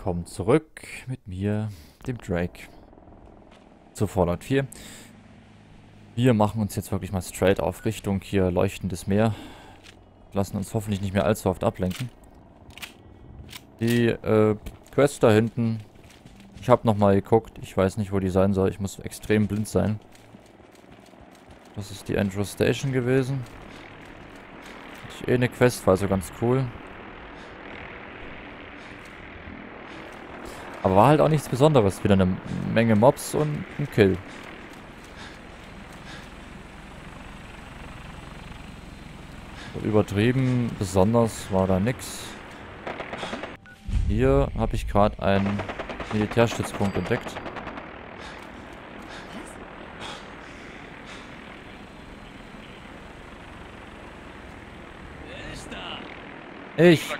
willkommen zurück mit mir, dem Drake, zu Fallout 4. Wir machen uns jetzt wirklich mal straight auf Richtung hier leuchtendes Meer. Lassen uns hoffentlich nicht mehr allzu oft ablenken. Die äh, Quest da hinten, ich habe nochmal geguckt, ich weiß nicht, wo die sein soll, ich muss extrem blind sein. Das ist die Andrew Station gewesen. Ich eh eine Quest, war also ganz cool. Aber war halt auch nichts Besonderes. Wieder eine Menge Mobs und ein Kill. Übertrieben besonders war da nix. Hier habe ich gerade einen Militärstützpunkt entdeckt. Ich.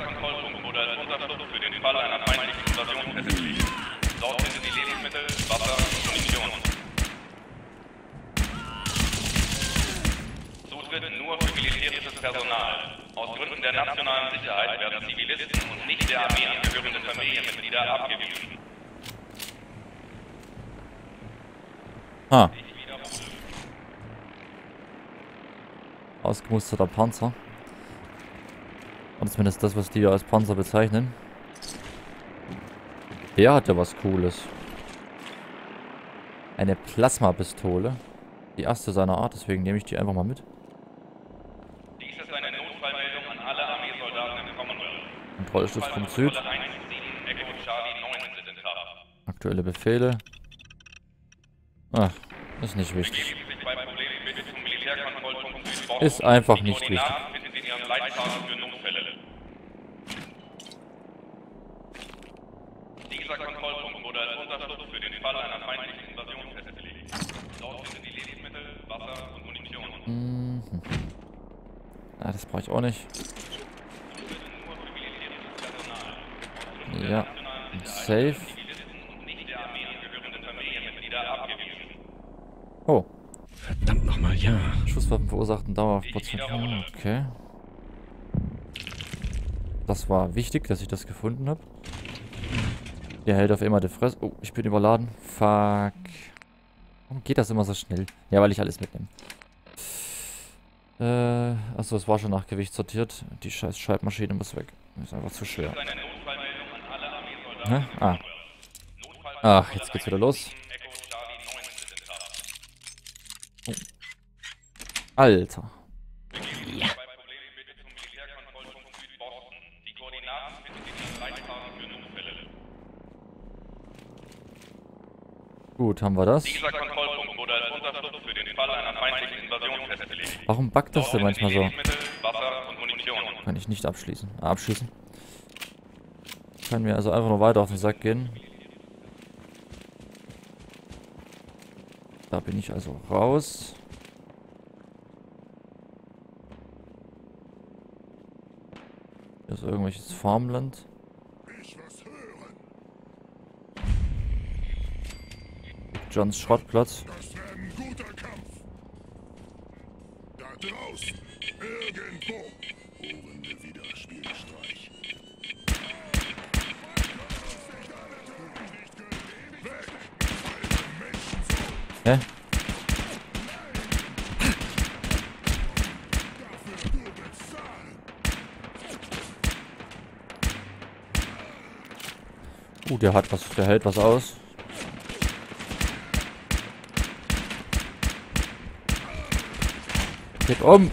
Personal. Aus Gründen der nationalen Sicherheit werden Zivilisten und nicht der Armee angehörende Familienmitglieder abgewiesen. Ah. Ausgemusterter Panzer. Und zumindest das, was die als Panzer bezeichnen. Der hat ja was Cooles. Eine Plasmapistole. Die erste seiner Art, deswegen nehme ich die einfach mal mit. Kontrollstützpunkt Süd. Aktuelle Befehle. Ach, ist nicht wichtig. Ist einfach nicht wichtig. Dieser Kontrollpunkt. Mhm. Ah, das brauche ich auch nicht. Ja. Safe. Oh. Verdammt nochmal, ja. Schusswaffen verursachten dauerhaft Prozent. Okay. Das war wichtig, dass ich das gefunden habe. Der hält auf immer die Fresse. Oh, ich bin überladen. Fuck. Warum geht das immer so schnell? Ja, weil ich alles mitnehme. Äh, achso, es war schon nach Gewicht sortiert. Die scheiß Schreibmaschine muss weg. Ist einfach zu schwer. Hä? Ah. Ach, jetzt geht's wieder los. Oh. Alter. Ja. Gut, haben wir das. Warum backt das denn manchmal so? Kann ich nicht abschließen. Ah, abschließen kann mir also einfach nur weiter auf den Sack gehen. Da bin ich also raus. Hier ist irgendwelches Farmland. Johns Schrottplatz. Da Uh, der hat was, der hält was aus. Geht um.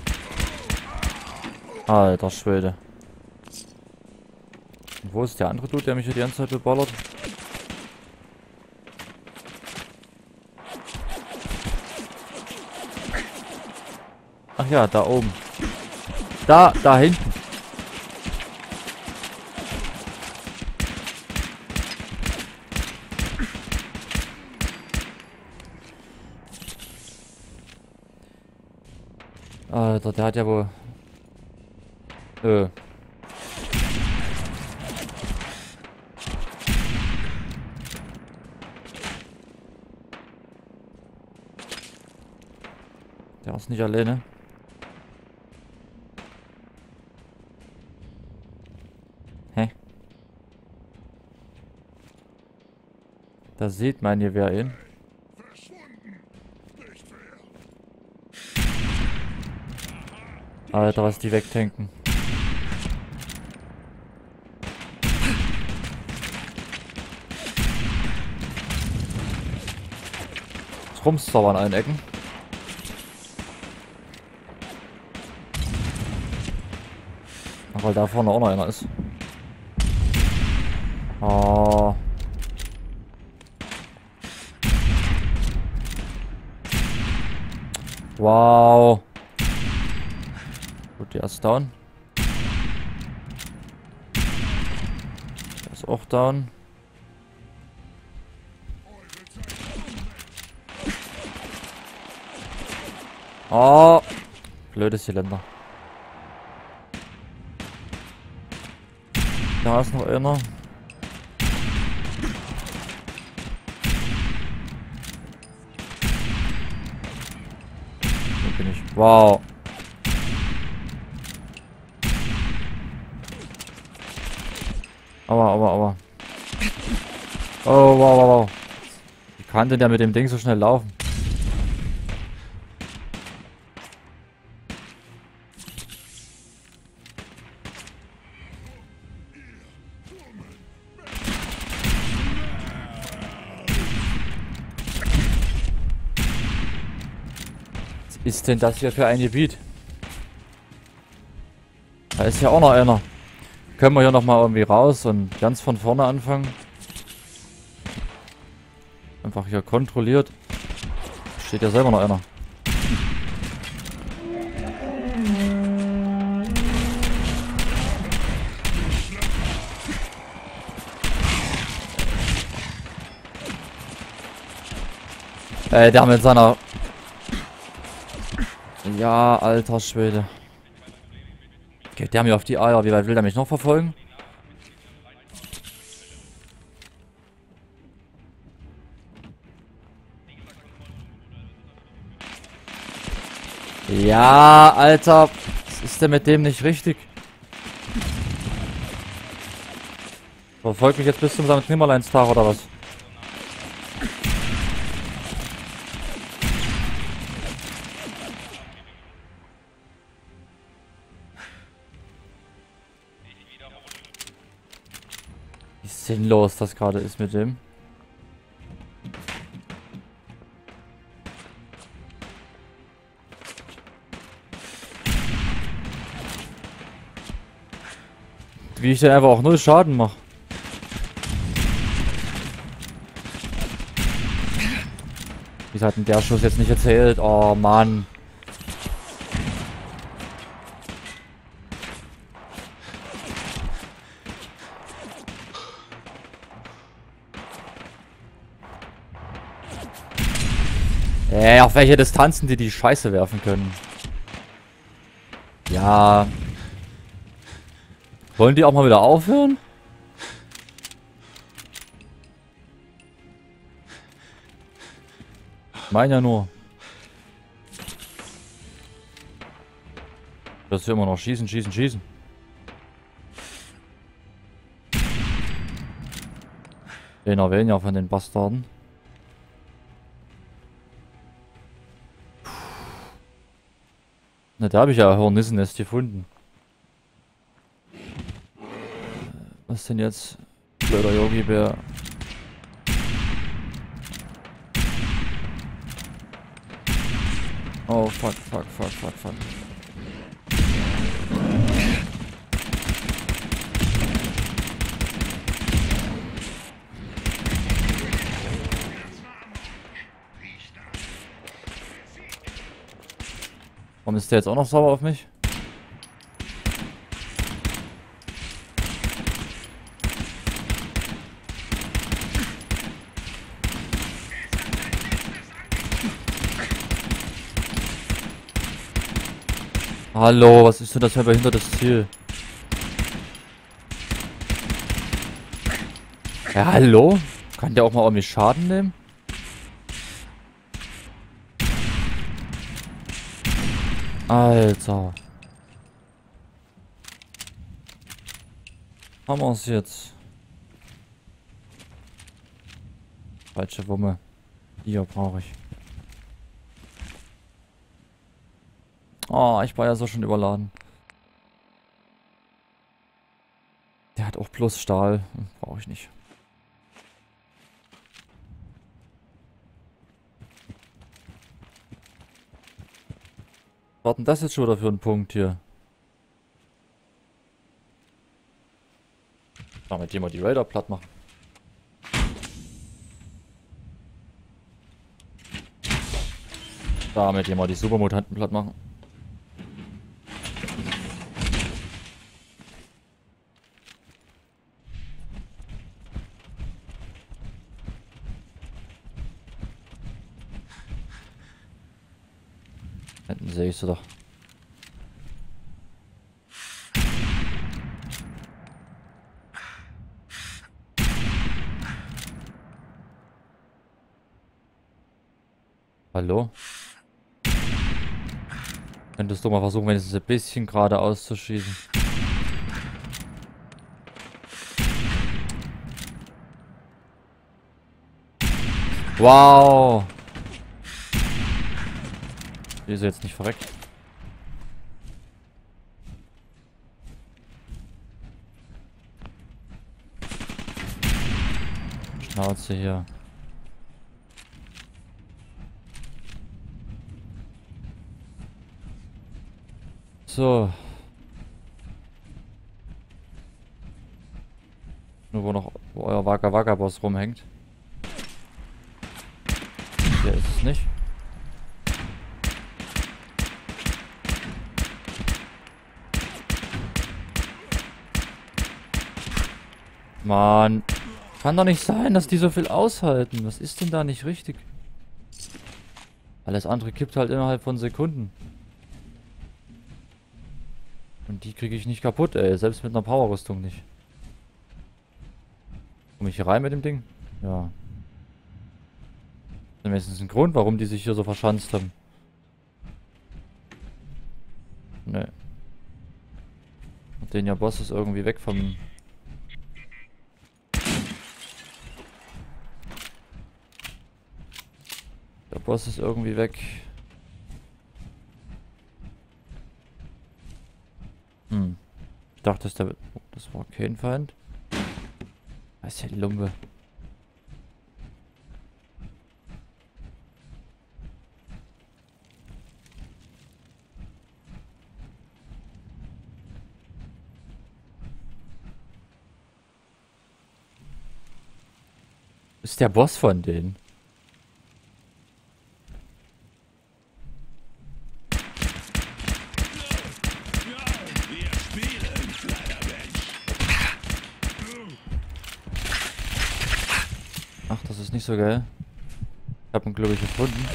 Alter Schwede. wo ist der andere Dude, der mich hier die ganze Zeit beballert? Ach ja, da oben. Da, da hinten. Alter, der hat ja wohl... Äh. Der ist nicht alleine. Da sieht mein Gewehr ihn. Alter, was die wegtanken. Es rumst aber an allen Ecken. Ach, weil da vorne auch noch einer ist. Oh. Wow. Der ist down. Der ist auch down. Oh. Blödes Zylinder. Da ist noch einer. Wow. Aua, aua, aua. Oh, wow, wow, wow. Wie kann denn der mit dem Ding so schnell laufen? Was ist denn das hier für ein Gebiet? Da ist ja auch noch einer. Können wir hier nochmal irgendwie raus und ganz von vorne anfangen? Einfach hier kontrolliert. Steht ja selber noch einer. Äh, der mit seiner... Ja, alter Schwede. Geht der mir auf die Eier? Wie weit will der mich noch verfolgen? Ja, Alter. Was ist denn mit dem nicht richtig? Verfolgt mich jetzt bis zum St. Nimmerleinstag oder was? Sinnlos das gerade ist mit dem. Wie ich dann einfach auch null Schaden mache. Wie hat denn der Schuss jetzt nicht erzählt? Oh Mann. Äh, auf welche Distanzen die die Scheiße werfen können. Ja. Wollen die auch mal wieder aufhören? Meine ja nur. Dass wir immer noch schießen, schießen, schießen. Einer weniger von den Bastarden. Na, da habe ich ja Hornissennest gefunden. Was denn jetzt? Blöder Yogi-Bär. Oh, fuck, fuck, fuck, fuck, fuck. Warum ist der jetzt auch noch sauer auf mich? Hallo, was ist denn das für ein behindertes Ziel? Ja, hallo? Kann der auch mal irgendwie Schaden nehmen? Alter. Haben wir es jetzt? Falsche Wumme. Hier brauche ich. Oh, ich war ja so schon überladen. Der hat auch bloß Stahl. Brauche ich nicht. Was denn das jetzt schon wieder für ein Punkt hier? Damit jemand die Raider platt machen. Damit jemand die Supermutanten platt machen. Hinten sehe ich sie doch. Hallo? Könntest du mal versuchen, wenigstens ein bisschen geradeaus zu schießen. Wow! Ist jetzt nicht verreckt. Schnauze hier. So. Nur wo noch wo euer Waka Waka Boss rumhängt. Der ist es nicht. Mann. Kann doch nicht sein, dass die so viel aushalten. Was ist denn da nicht richtig? Alles andere kippt halt innerhalb von Sekunden. Und die kriege ich nicht kaputt, ey. Selbst mit einer Powerrüstung nicht. Komme ich hier rein mit dem Ding? Ja. Dann ist es ein Grund, warum die sich hier so verschanzt haben. Ne. Den ja Boss ist irgendwie weg vom Boss ist irgendwie weg. Hm. Ich dachte, das, der, das war kein Feind. Das ist die Lumpe. Ist der Boss von denen? So geil. Ich hab ihn, glaube ich, gefunden.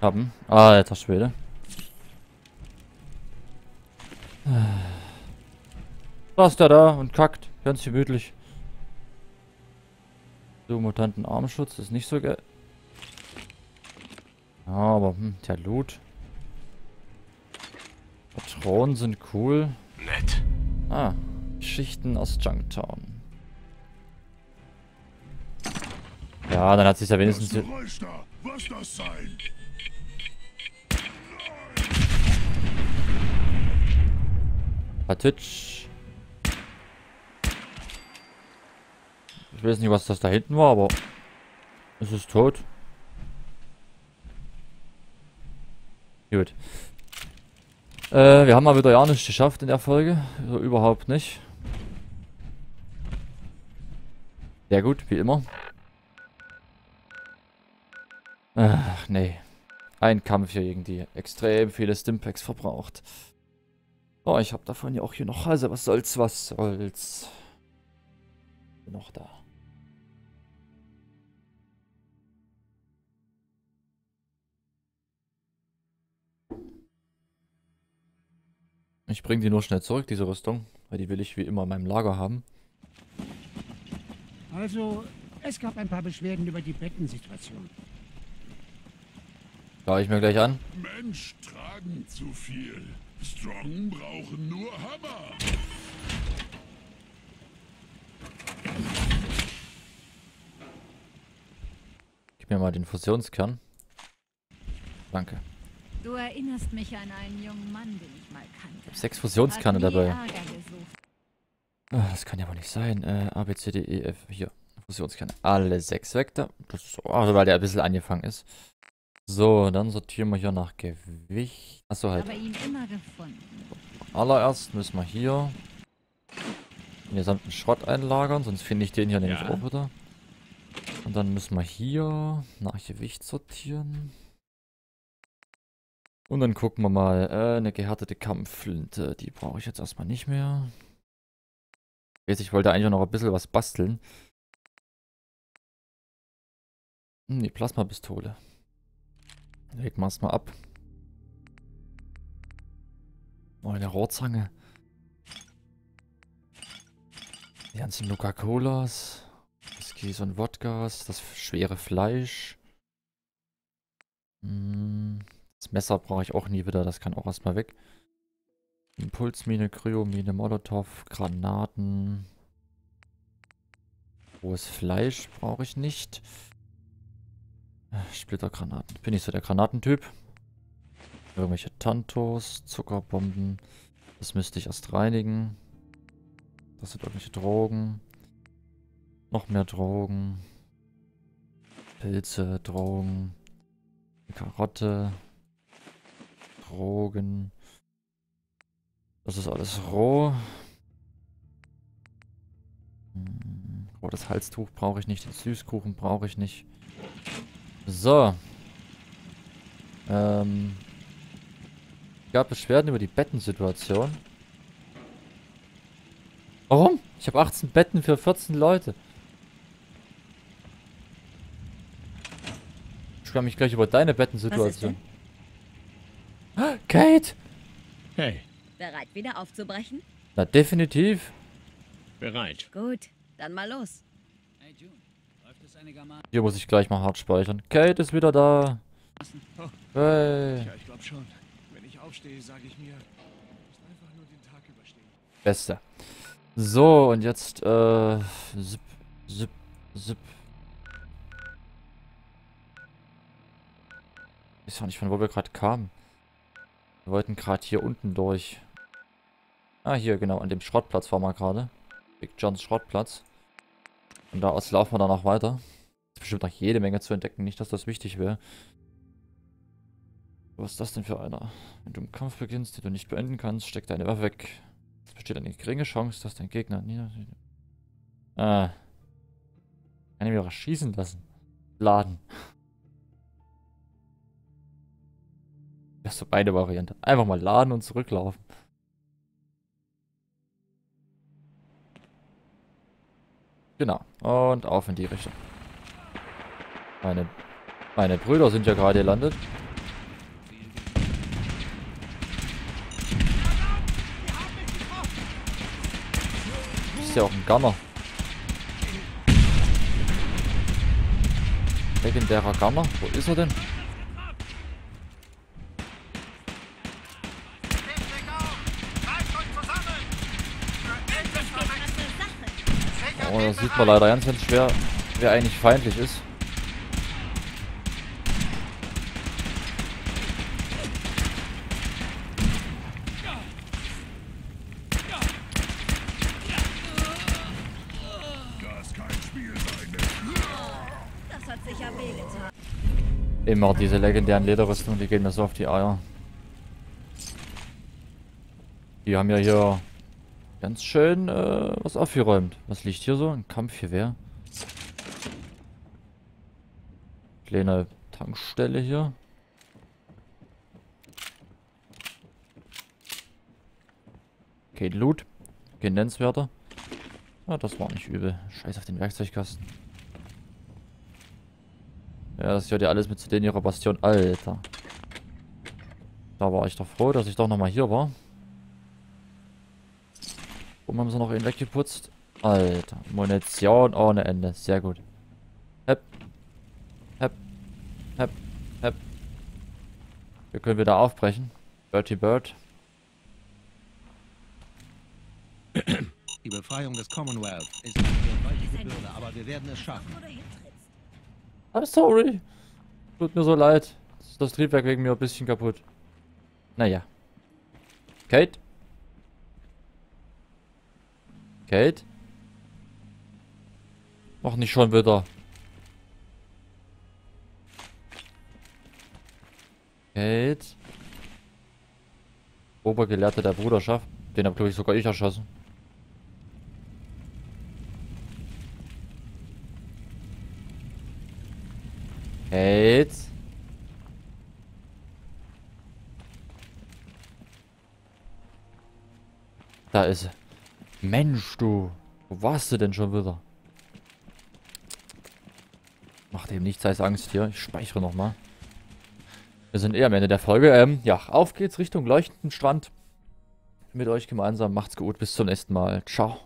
Haben. Ah, du wieder. Da ist der da und kackt. Ganz gemütlich. So, Mutanten Armschutz ist nicht so geil. Ja, aber hm, der Loot. Patronen sind cool. Nett. Ah, Schichten aus Junktown. Ja, dann hat sich ja wenigstens... Was da? Was das sein? Patitsch. Ich weiß nicht, was das da hinten war, aber es ist tot. Gut. Äh, wir haben mal wieder ja nichts geschafft in der Folge. Also überhaupt nicht. Sehr gut, wie immer. Ach, nee. Ein Kampf hier gegen die extrem viele Stimpacks verbraucht. Oh, ich habe davon ja auch hier noch. Also, was soll's, was soll's. Bin noch da. Ich bringe die nur schnell zurück, diese Rüstung, weil die will ich wie immer in meinem Lager haben. Also, es gab ein paar Beschwerden über die Bettensituation. Schau ich mir gleich an. Mensch, tragen Zu viel. Strong brauchen nur Hammer. Gib mir mal den Fusionskern. Danke. Du erinnerst mich an einen jungen Mann, den ich mal kannte. Sechs Fusionskerne Hat nie dabei. Gesucht. Ah, Das kann ja wohl nicht sein. Äh, A, B, C, D, E, F. Hier. Fusionskerne. Alle sechs weg da. Das ist, also weil der ein bisschen angefangen ist. So, dann sortieren wir hier nach Gewicht. Achso, halt. Aber ihn immer gefunden. Allererst müssen wir hier den gesamten Schrott einlagern, sonst finde ich den hier nämlich Ja. auch wieder. Und dann müssen wir hier nach Gewicht sortieren. Und dann gucken wir mal. Äh, eine gehärtete Kampfflinte. Die brauche ich jetzt erstmal nicht mehr. Weiß, ich wollte eigentlich noch ein bisschen was basteln. Hm, die Plasmapistole. Legen wir es mal ab. Oh, eine Rohrzange. Die ganzen Nuka-Colas. Whiskys und Wodkas. Das schwere Fleisch. Hm, Das Messer brauche ich auch nie wieder. Das kann auch erstmal weg. Impulsmine, Kryomine, Molotow, Granaten. Rohes Fleisch brauche ich nicht. Splittergranaten. Bin ich so der Granatentyp. Irgendwelche Tantos, Zuckerbomben. Das müsste ich erst reinigen. Das sind irgendwelche Drogen. Noch mehr Drogen. Pilze, Drogen. Karotte. Drogen. Das ist alles roh. Hm, Rotes Halstuch brauche ich nicht. Den Süßkuchen brauche ich nicht. So. Ähm. Gab Beschwerden über die Bettensituation. Warum? Ich habe 18 Betten für 14 Leute. Ich schwärme mich gleich über deine Bettensituation. Kate! Hey, Bereit, wieder aufzubrechen? Na, definitiv. bereit. Gut, dann mal los. Hey June, läuft es einigermaßen? Hier muss ich gleich mal hart speichern. Kate ist wieder da. Oh, Hey. ja, ich glaube schon. Wenn ich aufstehe, sage ich mir, ich muss einfach nur den Tag überstehen. Beste. So, und jetzt, äh, zip, zip, zip. Ich weiß auch nicht, von wo wir gerade kamen. Wir wollten gerade hier unten durch. Ah, hier, genau, an dem Schrottplatz waren wir gerade. Big Johns Schrottplatz. Und da aus laufen wir dann noch weiter. Ist bestimmt noch jede Menge zu entdecken, nicht, dass das wichtig wäre. Was ist das denn für einer? Wenn du im Kampf beginnst, den du nicht beenden kannst, steck deine Waffe weg. Es besteht eine geringe Chance, dass dein Gegner. Ah. Kann ich mir auch schießen lassen. Laden. Das ist beide Variante. Einfach mal laden und zurücklaufen. Genau. Und auf in die Richtung. Meine, meine Brüder sind ja gerade gelandet. Ist ja auch ein Gunner. Legendärer Gunner. Wo ist er denn? Oh, da sieht man leider ganz, ganz schwer, wer eigentlich feindlich ist. Immer diese legendären Lederrüstungen, die gehen mir so auf die Eier. Die haben ja hier ganz schön äh, was aufgeräumt. Was liegt hier so? Ein Kampfgewehr. Kleine Tankstelle hier. Okay, Loot. Kein nennenswerter. Ja, das war nicht übel. Scheiß auf den Werkzeugkasten. Ja, das gehört ja alles mit zu denen ihrer Bastion. Alter. Da war ich doch froh, dass ich doch nochmal hier war. Oben haben sie noch einen weggeputzt. Alter. Munition ohne Ende. Sehr gut. Hep. Hep. Hep. Hep. Wir können wieder aufbrechen. Bertie Bird. Die Befreiung des Commonwealth ist eine gewaltige Bürde, aber wir werden es schaffen. I'm sorry. Tut mir so leid. Ist das Triebwerk wegen mir ein bisschen kaputt. Naja. Kate? Kate? Mach nicht schon wieder. Kate? Obergelehrte der Bruderschaft. Den hab, glaube ich, sogar ich erschossen. Kate? Da ist sie. Mensch, du. Wo warst du denn schon wieder? Macht eben nichts als Angst hier. Ich speichere nochmal. Wir sind eher am Ende der Folge. Ähm, ja, auf geht's Richtung leuchtenden Strand. Mit euch gemeinsam. Macht's gut. Bis zum nächsten Mal. Ciao.